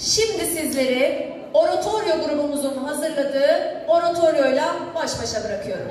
Şimdi sizleri oratoryo grubumuzun hazırladığı oratoryoyla baş başa bırakıyorum.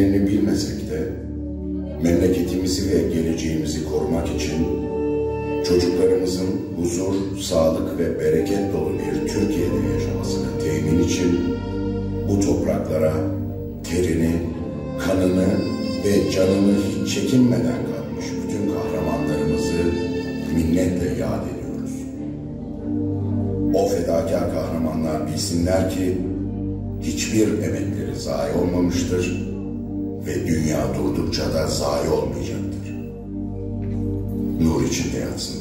nedenini bilmesek de memleketimizi ve geleceğimizi korumak için çocuklarımızın huzur, sağlık ve bereket dolu bir Türkiye'de yaşamasını temin için bu topraklara terini, kanını ve canını hiç çekinmeden katmış bütün kahramanlarımızı minnetle yad ediyoruz. O fedakar kahramanlar bilsinler ki hiçbir emekleri zayi olmamıştır ve dünya durdukça da zayi olmayacaktır. Nur içinde yatsın.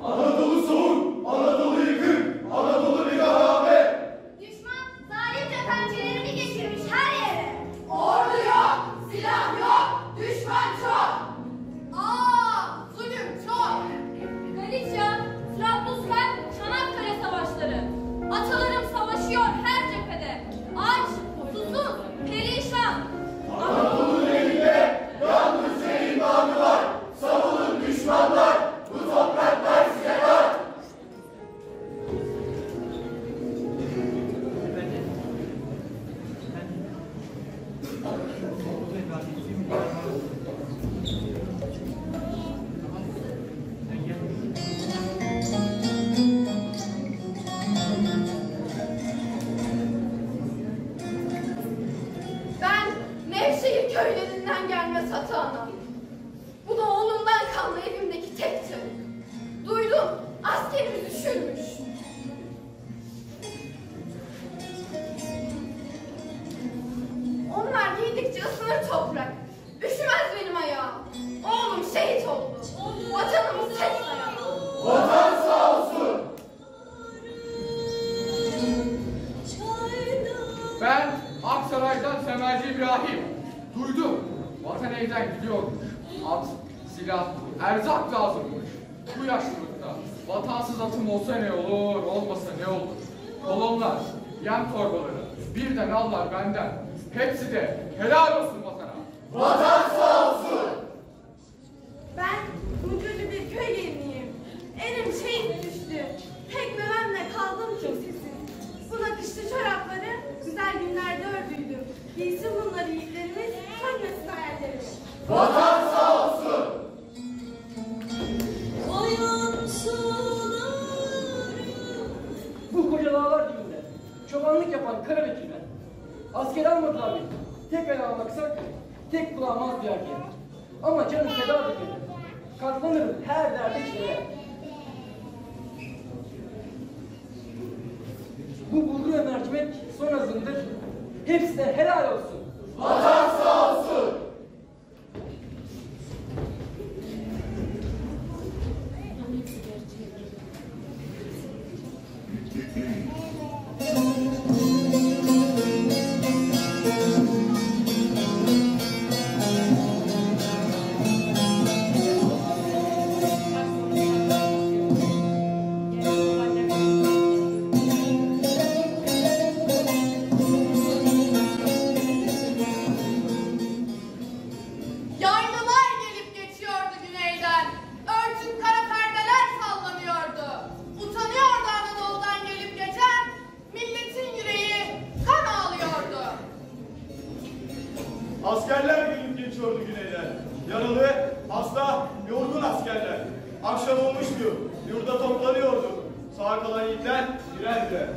어. Hazır toprak. Üşümez benim ayağım. Oğlum şehit oldu. Vatanımız tek dayağı. Vatan sağ olsun. Ben Aksaray'dan Semerci İbrahim. Duydum. Vatan evden gidiyormuş. At, silah, erzak lazımmış. Bu yaşlılıkta vatansız atım olsa ne olur, olmasa ne olur. Kolonlar, yem torbaları birden allar benden. başbakanlık yapan kara vekiller. Asker almadılar beni. Tek ayağıma kısa tek kulağıma az duyar ki. Ama canım feda edilir. Katlanırım her derde çileye. Bu bulgur ve mercimek son azındır. Hepsine helal olsun. Vatan sağ olsun. Askerler gelip geçiyordu güneyden. Yaralı, hasta, yorgun askerler. Akşam olmuştu. Yurda toplanıyordu. Sağ kalan yiğitler girerdi.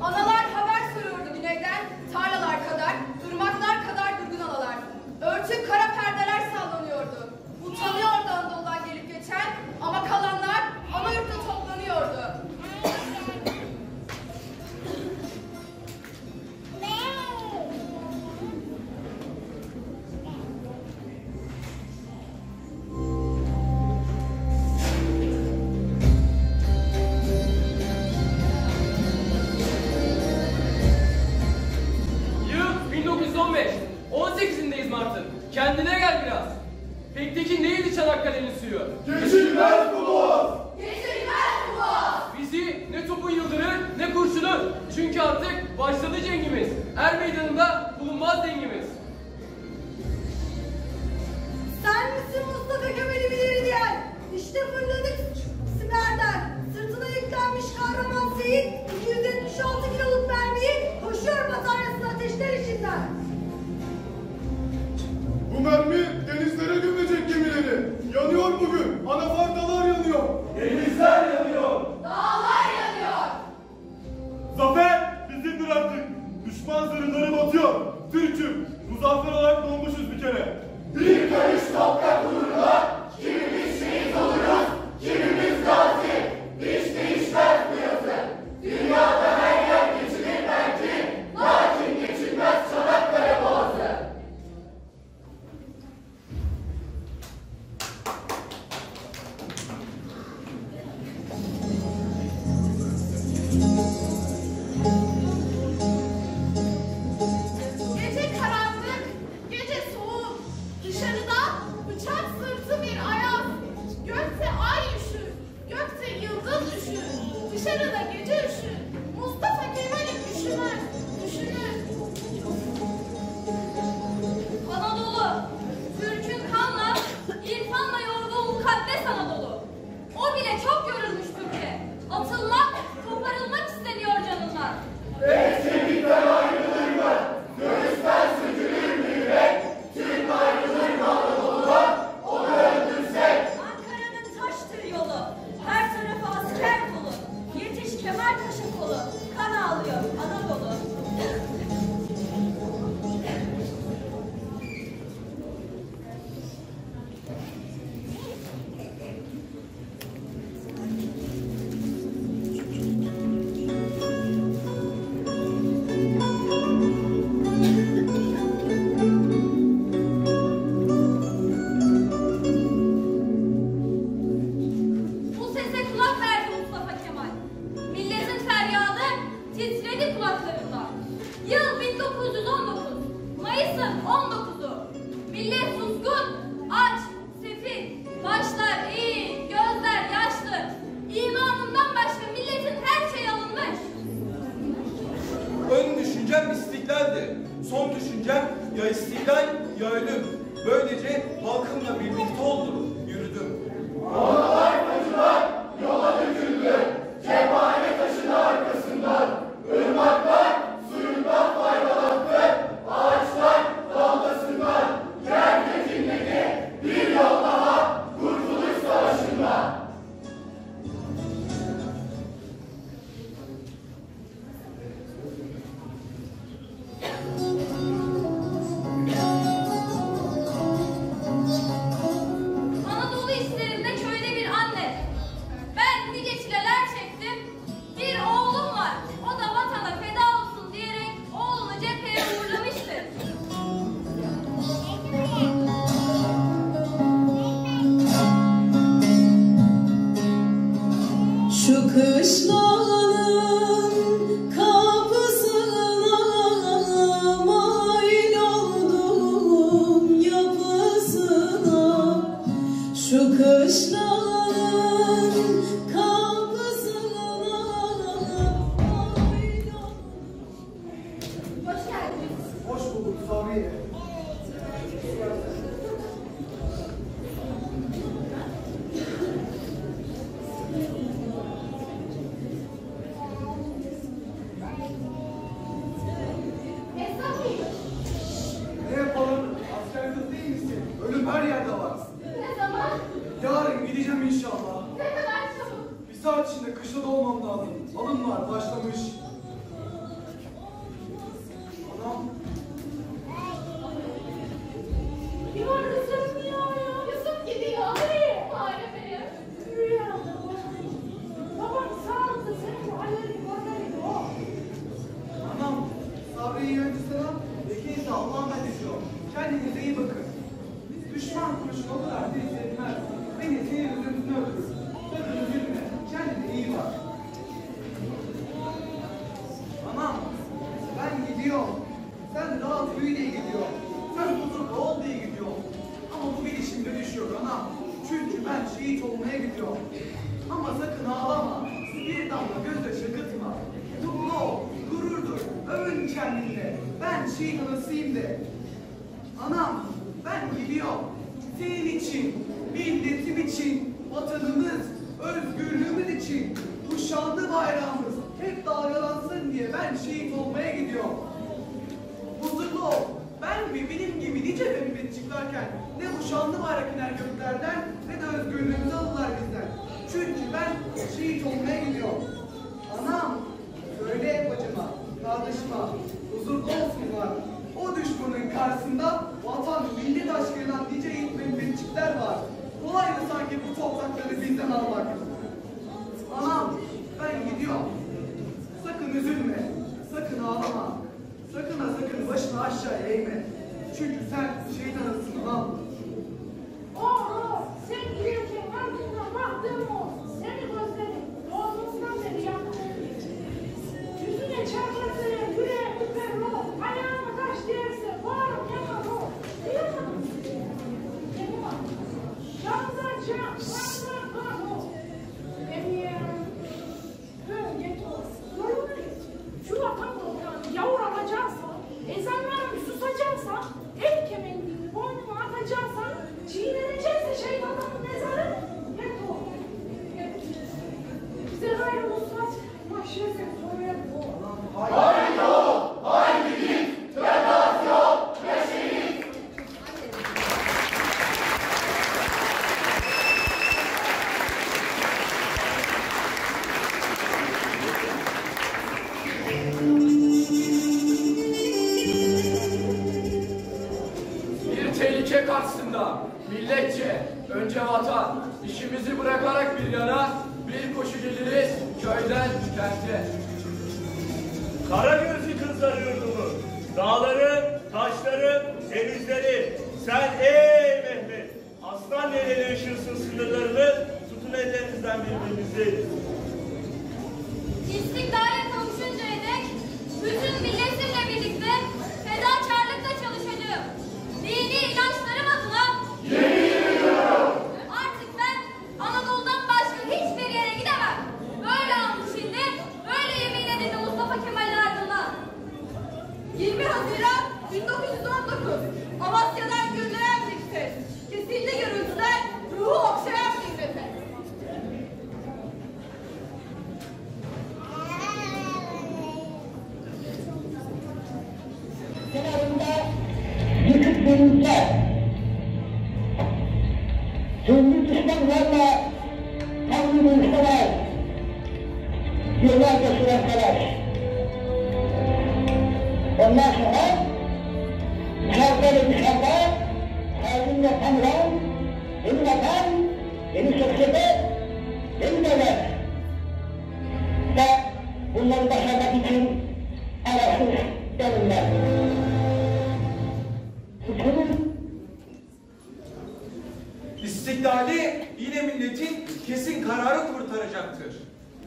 Analar haber soruyordu güneyden. Tarlalar kadar, durmaklar kadar durgun alalar. Örtü kara una Bibbia iştidarken ne bu şanlı bayrak göklerden ne de özgürlüğümüzü alırlar bizden. Çünkü ben şehit olmaya gidiyorum. Anam, söyle bacıma, kardeşime, huzurlu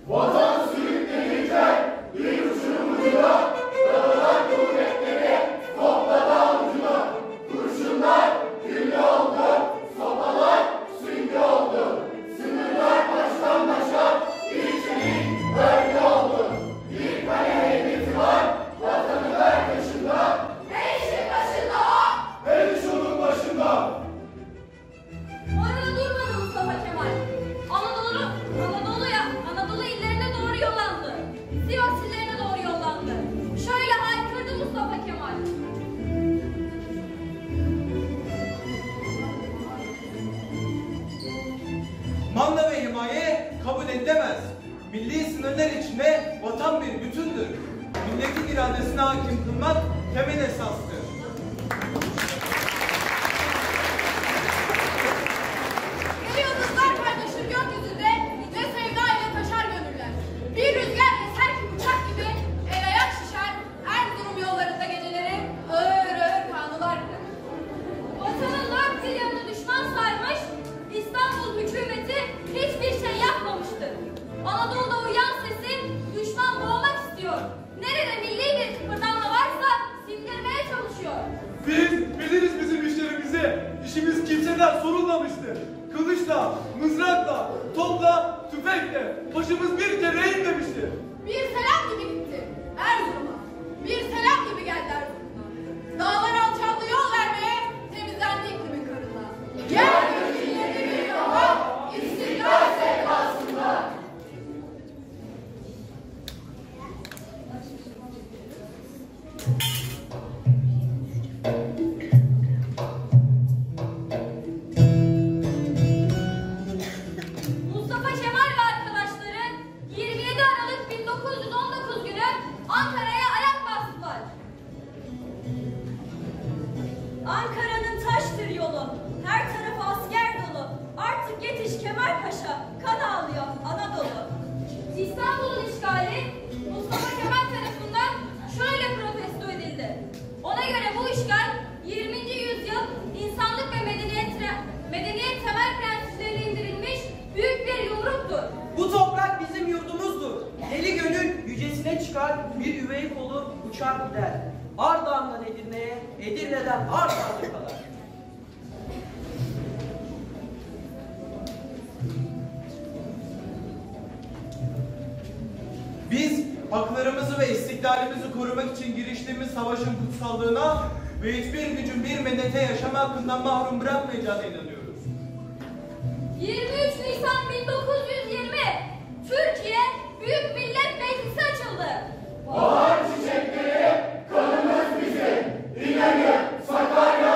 我。Ankara'nın taştır yolu. Her tarafı asker dolu. Artık yetiş Kemal Paşa. Kan ağlıyor Anadolu. İstanbul'un işgali Mustafa Kemal tarafından şöyle protesto edildi. Ona göre bu işgal 20. yüzyıl insanlık ve medeniyet, medeniyet temel prensiplerine indirilmiş büyük bir yumruktur. Bu toprak bizim yurdumuzdur. Deli gönül yücesine çıkar, bir üvey kolu uçar gider. Ardahan'dan Edirne'ye, Edirne'den Ardahan'a kadar. Biz haklarımızı ve istiklalimizi korumak için giriştiğimiz savaşın kutsallığına ve hiçbir gücün bir medete yaşama hakkından mahrum bırakmayacağına inanıyoruz. 23 Nisan 1920 Türkiye Büyük Millet Meclisi açıldı. Bahar çiçekleri Italia, Satalia.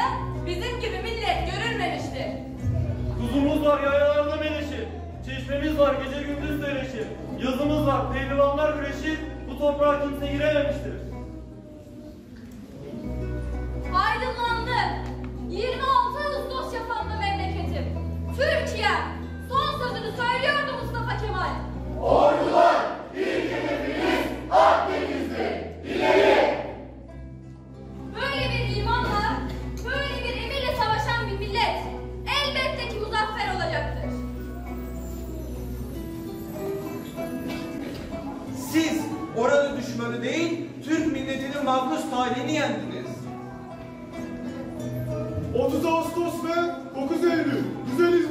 yayalarını bizim gibi millet görülmemiştir. Kuzumuz var yayalarına menişir. Çeşmemiz var gece gündüz söyleşir. Yazımız var pehlivanlar güreşir. Bu toprağa kimse girememiştir. Aydınlandı. 26 Ağustos yapanlı memleketim. Türkiye. aileni yendiniz. 30 Ağustos ve 9 Eylül. Güzeliz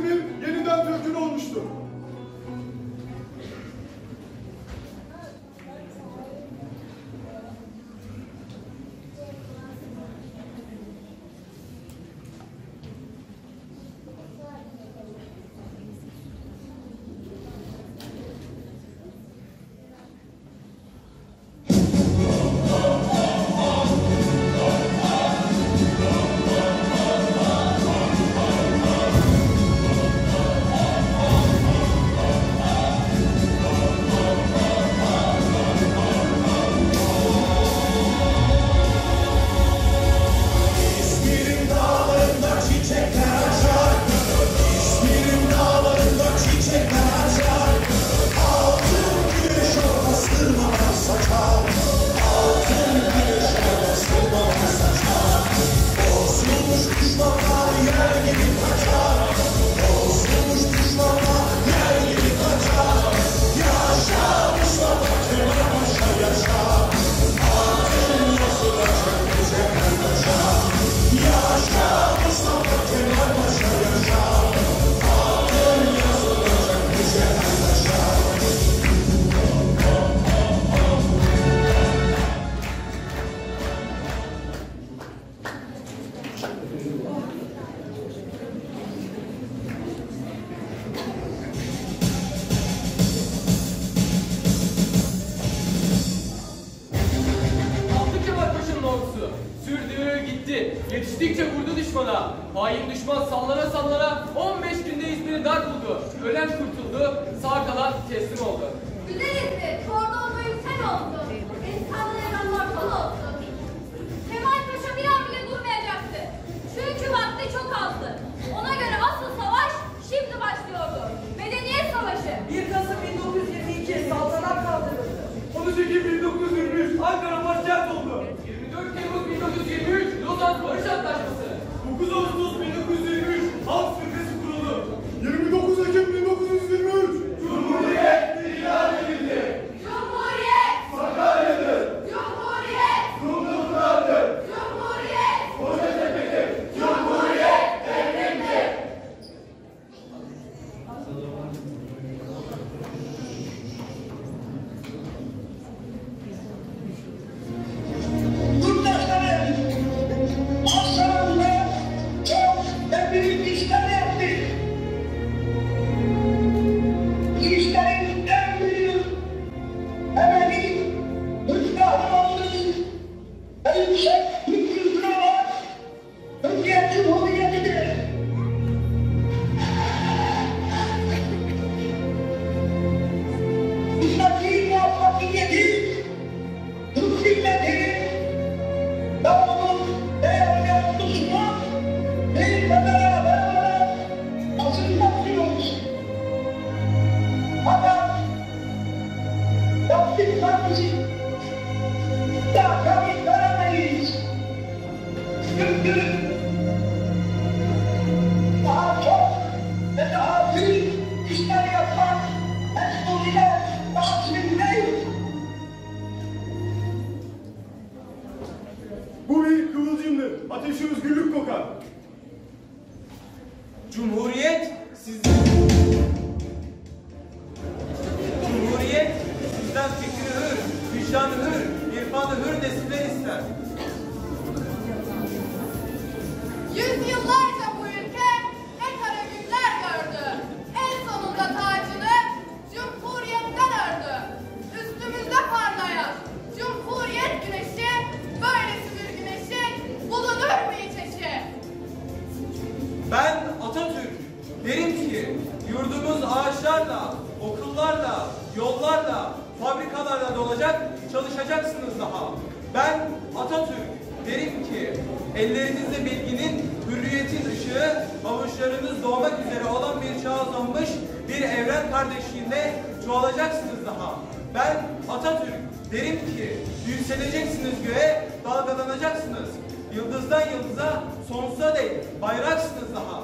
gibi. Ellerinizde bilginin, hürriyetin ışığı, avuçlarınız doğmak üzere olan bir çağa donmuş bir evren kardeşliğinde çoğalacaksınız daha. Ben Atatürk derim ki yükseleceksiniz göğe, dalgalanacaksınız. Yıldızdan yıldıza, sonsuza değil bayraksınız daha.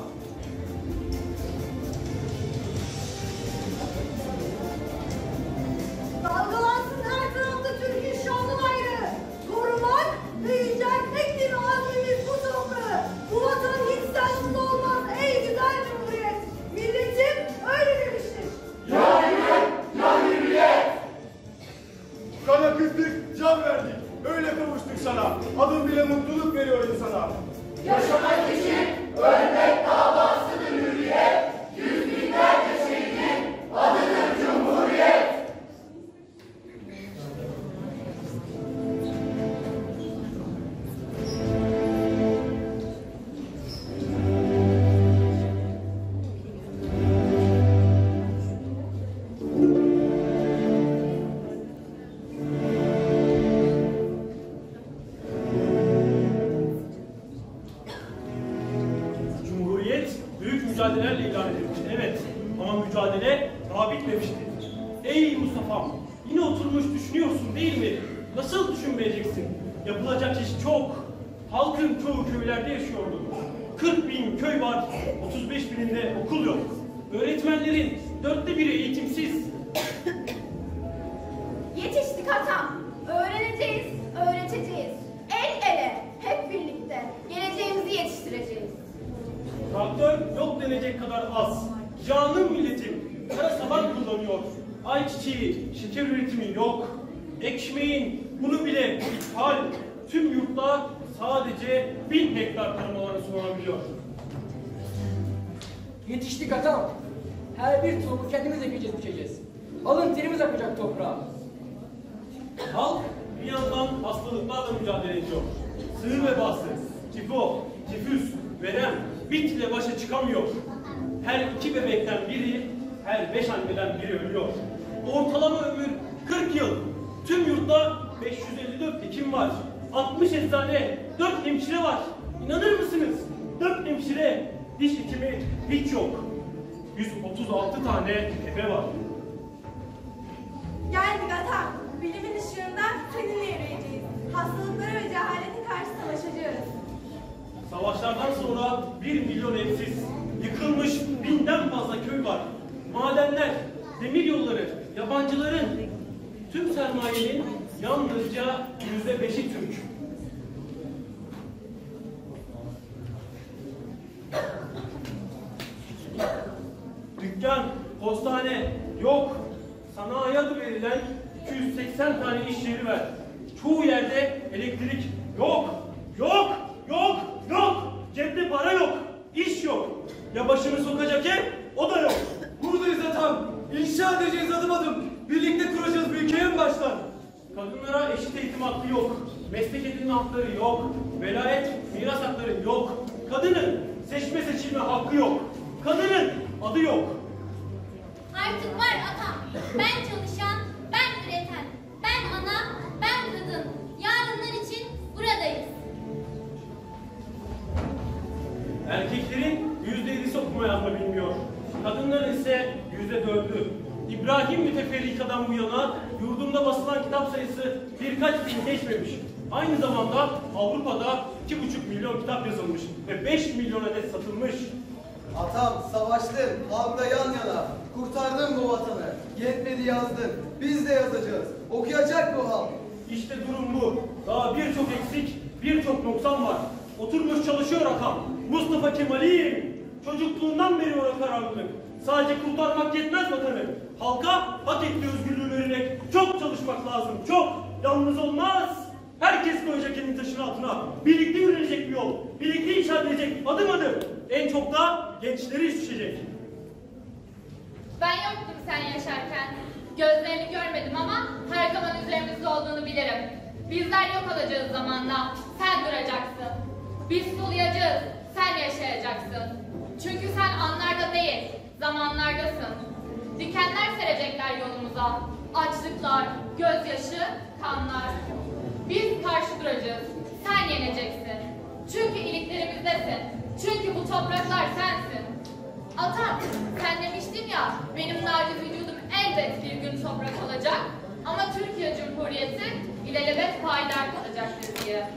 Ekmeğin bunu bile ithal. Tüm yurtta sadece bin hektar tarım alanı sunulabiliyor. Yetiştik atam. Her bir tohumu kendimiz ekeceğiz, biçeceğiz. Alın terimiz akacak toprağa. Halk bir yandan hastalıklarla mücadele ediyor. Sığır vebası, tifo, tifüs, verem, bit ile başa çıkamıyor. Her iki bebekten biri, her beş anneden biri ölüyor. Ortalama ömür 40 yıl. Tüm yurtta 554 hekim var. 60 eczane, 4 hemşire var. İnanır mısınız? 4 hemşire, diş hekimi hiç yok. 136 tane ebe var. Geldik atam. Bilimin ışığında seninle yürüyeceğiz. Hastalıklara ve cehalete karşı savaşacağız. Savaşlardan sonra bir milyon evsiz, yıkılmış binden fazla köy var. Madenler, demir yolları, yabancıların, tüm sermayenin yalnızca yüzde beşi Türk. Dükkan, postane yok. Sanayi adı verilen 280 tane iş yeri var. Çoğu yerde elektrik yok. Yok, yok, yok. Cepte para yok. iş yok. Ya başını sokacak ev, o da yok. Buradayız atam. İnşa edeceğiz adım adım. Birlikte kuracağız bu ülkeyi en baştan. Kadınlara eşit eğitim hakkı yok. Meslek edinme hakları yok. Velayet, miras hakları yok. Kadının seçme seçilme hakkı yok. Kadının adı yok. Artık var atam. Ben çalışan, ben üreten. Ben ana, ben kadın. Yarınlar için buradayız. Erkeklerin yüzde yedisi okuma yazma bilmiyor. Kadınların ise yüzde dördü. İbrahim Müteferrika'dan bu yana yurdumda basılan kitap sayısı birkaç bin geçmemiş. Aynı zamanda Avrupa'da iki buçuk milyon kitap yazılmış ve 5 milyon adet satılmış. Atam savaştın, halkla yan yana. Kurtardın bu vatanı. Yetmedi yazdın. Biz de yazacağız. Okuyacak bu halk. İşte durum bu. Daha birçok eksik, birçok noksan var. Oturmuş çalışıyor Atam. Mustafa Kemal'im. Çocukluğundan beri ona kararlılık. Sadece kurtarmak yetmez vatanı. Halka hak ettiği özgürlüğü vererek çok çalışmak lazım. Çok. Yalnız olmaz. Herkes koyacak elini taşın altına. Birlikte yürünecek bir yol. Birlikte inşa edilecek adım adım. En çok da gençleri isteyecek. Ben yoktum sen yaşarken. Gözlerini görmedim ama her zaman üzerimizde olduğunu bilirim. Bizler yok olacağız zamanla. Sen duracaksın. Biz soluyacağız. Sen yaşayacaksın. Çünkü sen anlarda değil, zamanlardasın. Dikenler serecekler yolumuza. Açlıklar, gözyaşı, kanlar. Biz karşı duracağız. Sen yeneceksin. Çünkü iliklerimizdesin. Çünkü bu topraklar sensin. Atam, sen demiştin ya, benim naciz vücudum elbet bir gün toprak olacak ama Türkiye Cumhuriyeti ilelebet payidar kalacaktır diye.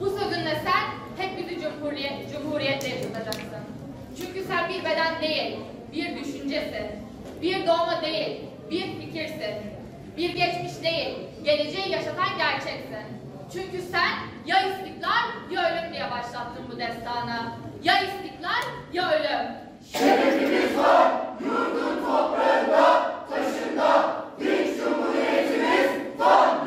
Bu sözünle sen hep bizi cumhuriyet, cumhuriyetle yaşatacaksın. Çünkü sen bir beden değil, bir düşüncesin. Bir doğma değil, bir fikirsin. Bir geçmiş değil, geleceği yaşatan gerçeksin. Çünkü sen ya istiklal ya ölüm diye başlattın bu destanı. Ya istiklal ya ölüm. Şerefimiz var, yurdun toprağında, taşında, dik cumhuriyetimiz var.